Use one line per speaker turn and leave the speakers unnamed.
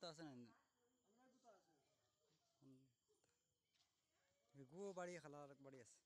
জুতা আছে না গুও বাড়ি খালার বাড়ি আছে।